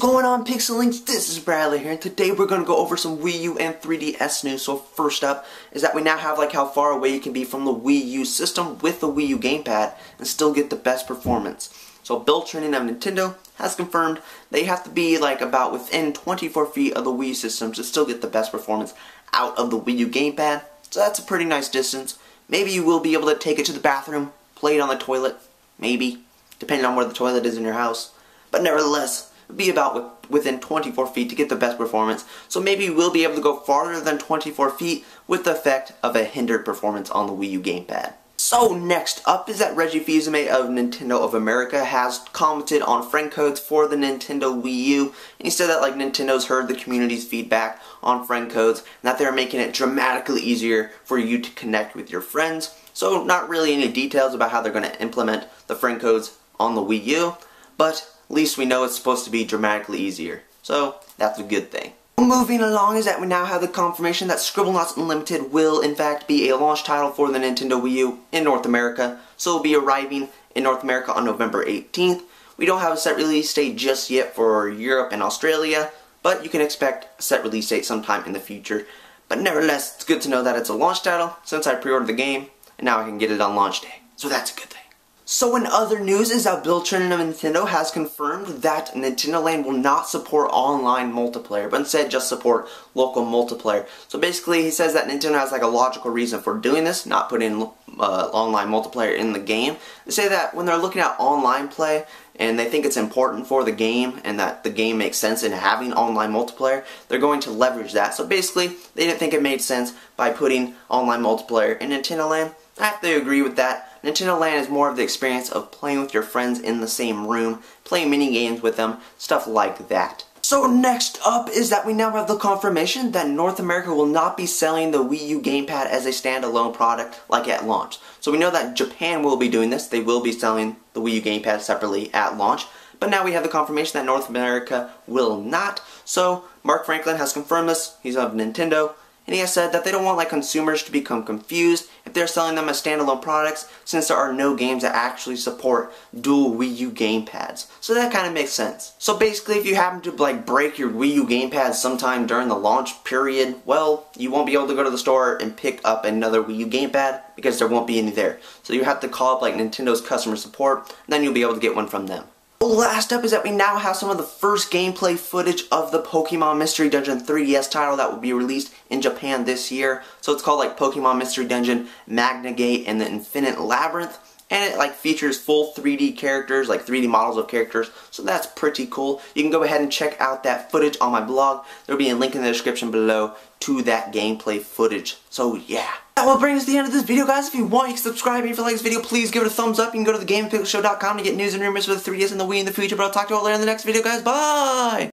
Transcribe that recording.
going on Pixelinks? This is Bradley here and today we're going to go over some Wii U and 3DS news. So first up is that we now have like how far away you can be from the Wii U system with the Wii U gamepad and still get the best performance. So Bill Trinen of Nintendo has confirmed they have to be like about within 24 feet of the Wii U system to still get the best performance out of the Wii U gamepad. So that's a pretty nice distance. Maybe you will be able to take it to the bathroom, play it on the toilet, maybe, depending on where the toilet is in your house. But nevertheless, be about within 24 feet to get the best performance. So maybe we'll be able to go farther than 24 feet with the effect of a hindered performance on the Wii U gamepad. So next up is that Reggie Fils-Aimé of Nintendo of America has commented on friend codes for the Nintendo Wii U and he said that like Nintendo's heard the community's feedback on friend codes and that they're making it dramatically easier for you to connect with your friends. So not really any details about how they're going to implement the friend codes on the Wii U, but at least we know it's supposed to be dramatically easier. So, that's a good thing. Moving along is that we now have the confirmation that Scribblenauts Unlimited will in fact be a launch title for the Nintendo Wii U in North America. So it'll be arriving in North America on November 18th. We don't have a set release date just yet for Europe and Australia, but you can expect a set release date sometime in the future. But nevertheless, it's good to know that it's a launch title since I pre-ordered the game, and now I can get it on launch day. So that's a good thing. So in other news is that Bill Trinen of Nintendo has confirmed that Nintendo Land will not support online multiplayer, but instead just support local multiplayer. So basically he says that Nintendo has like a logical reason for doing this, not putting uh, online multiplayer in the game. They say that when they're looking at online play and they think it's important for the game and that the game makes sense in having online multiplayer, they're going to leverage that. So basically they didn't think it made sense by putting online multiplayer in Nintendo Land. I have to agree with that. Nintendo Land is more of the experience of playing with your friends in the same room, playing mini games with them, stuff like that. So next up is that we now have the confirmation that North America will not be selling the Wii U gamepad as a standalone product like at launch. So we know that Japan will be doing this. They will be selling the Wii U gamepad separately at launch. But now we have the confirmation that North America will not. So Mark Franklin has confirmed this. He's of Nintendo and he has said that they don't want like consumers to become confused if they're selling them as standalone products since there are no games that actually support dual Wii U gamepads. So that kind of makes sense. So basically if you happen to like break your Wii U gamepad sometime during the launch period, well, you won't be able to go to the store and pick up another Wii U gamepad because there won't be any there. So you have to call up like Nintendo's customer support, then you'll be able to get one from them. Last up is that we now have some of the first gameplay footage of the Pokemon Mystery Dungeon 3DS title that will be released in Japan this year. So it's called like Pokemon Mystery Dungeon Magna Gate and the Infinite Labyrinth. And it like features full 3D characters, like 3D models of characters. So that's pretty cool. You can go ahead and check out that footage on my blog. There'll be a link in the description below to that gameplay footage. So yeah. That will bring us to the end of this video, guys. If you want, you can subscribe. If you like this video, please give it a thumbs up. You can go to thegamingpixelshow.com to get news and rumors for the 3DS and the Wii in the future. But I'll talk to you all later in the next video, guys. Bye!